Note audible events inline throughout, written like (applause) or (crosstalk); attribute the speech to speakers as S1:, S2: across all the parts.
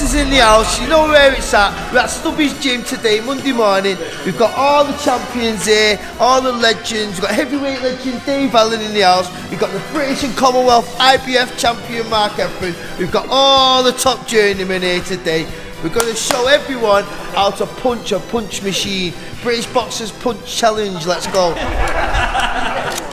S1: in the house. You know where it's at. We're at Stubby's Gym today, Monday morning. We've got all the champions here, all the legends. We've got heavyweight legend Dave Allen in the house. We've got the British and Commonwealth IBF champion Mark Heffron. We've got all the top journeymen here today. We're going to show everyone how to punch a punch machine. British Boxers Punch Challenge. Let's go. (laughs)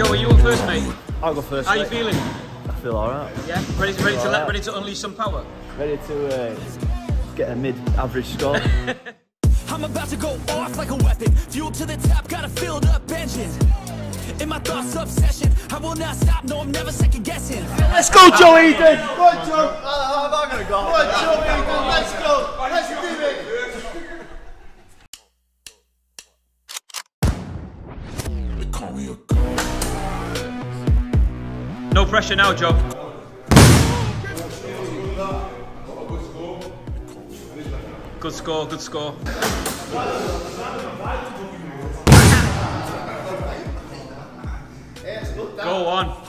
S2: Right, Joe, are you up first, mate?
S3: I'll go first.
S2: How you feeling?
S3: I feel alright.
S2: Yeah, ready, ready to let,
S3: Alright.
S2: ready to unleash some power.
S3: Ready to uh, get a mid-average score. (laughs)
S4: I'm about to go off like a weapon. Fuel to the top, got a filled up engine. In my thoughts, obsession. I will not stop, no, I'm never second guessing.
S1: Let's go, Joe Eden. Go on, Joe. How am I going to go? Go on, Joe Eden. Let's go. Let's do it.
S2: No pressure now, Joe. Good score, good score. Go on.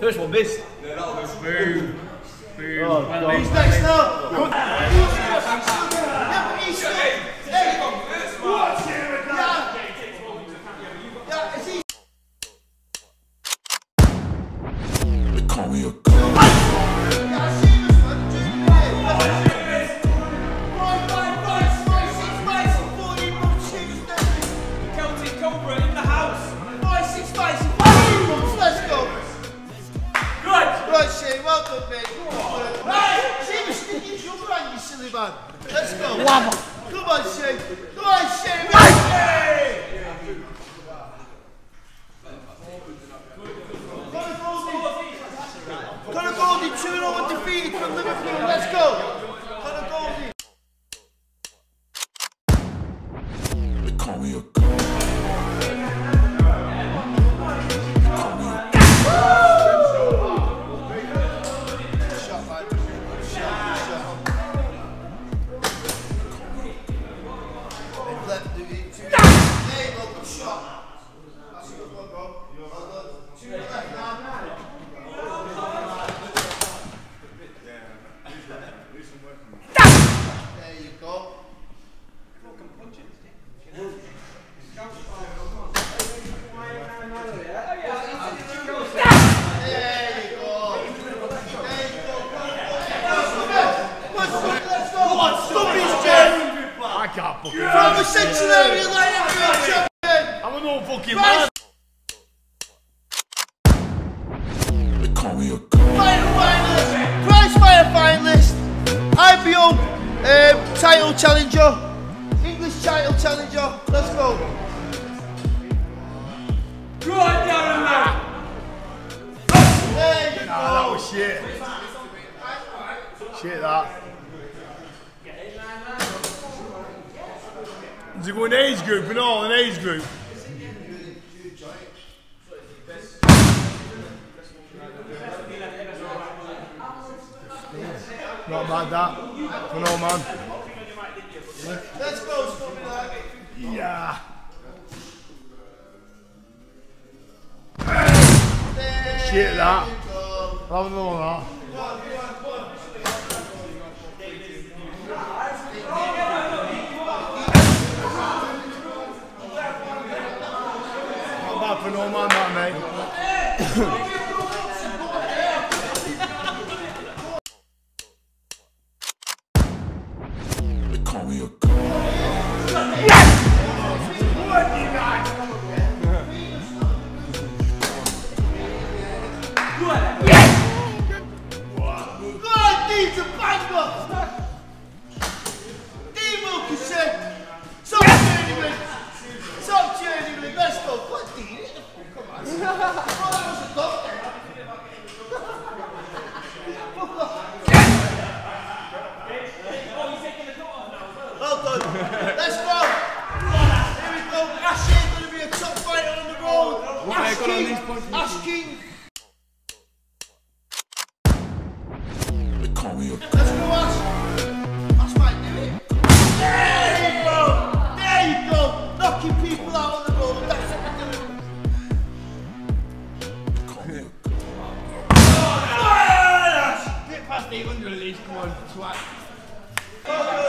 S3: First one missed.
S2: Boom. Boom.
S3: Oh,
S2: Well,
S3: God.
S1: Who's next now? Yeah, but he's still- Hey. Let's go. Come. Come on, Shane. They've left the two. There you go, good shot. That's a good one, bro. Well done. Two left now. There you go. There you go. There you go. Let's go. Let's go. Stubby's Gym.
S5: I can't fucking
S1: From the central area, like champion.
S5: I'm an old fucking man.
S1: fighter finalist. Prize fighter finalist. IBO um, title challenger. English title challenger. Let's go.
S2: Good, Darren.
S1: There you
S5: That
S1: go.
S5: was shit. Shit, that. Is it going age group and all? An age group? Not bad that. For no man.
S1: Let's go,
S5: Yeah. Shit, that. have another one, that. Not bad for man,
S1: Yeah. (laughs) Get past 800 at least. Come on, twat.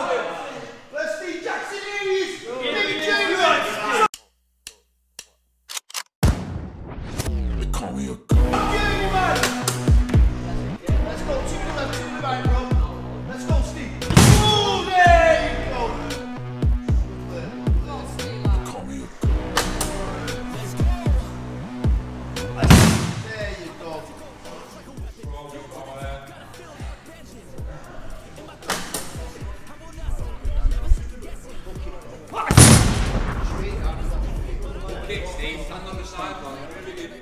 S1: Steve.
S2: Stand on the sideline.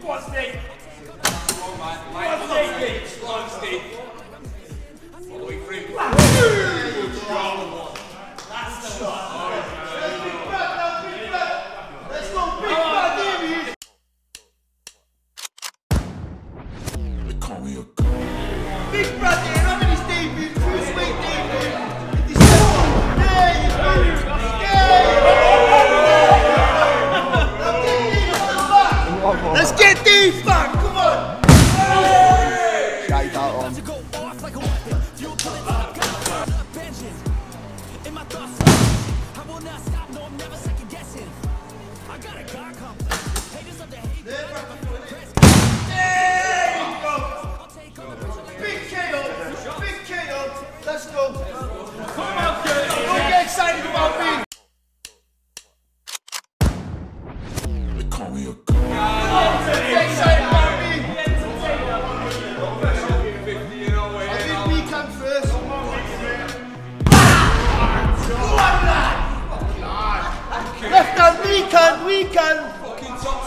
S6: On, Steve. Go on, Steve.
S1: Get back. Come on. Do weekend first. Left hand, weekend, weekend.
S2: Fucking top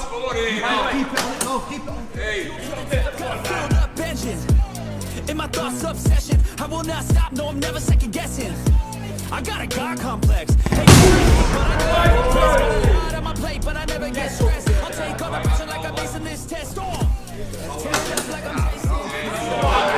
S2: now.
S1: Keep it on, no, keep it on.
S4: In my thoughts obsession, I will not stop. No, I'm never second guessing. I got a God complex. Hey, but I know I'm lot on my plate, but I never get stressed. I'll take all the pressure like I'm acing this test. It up like I'm chasing.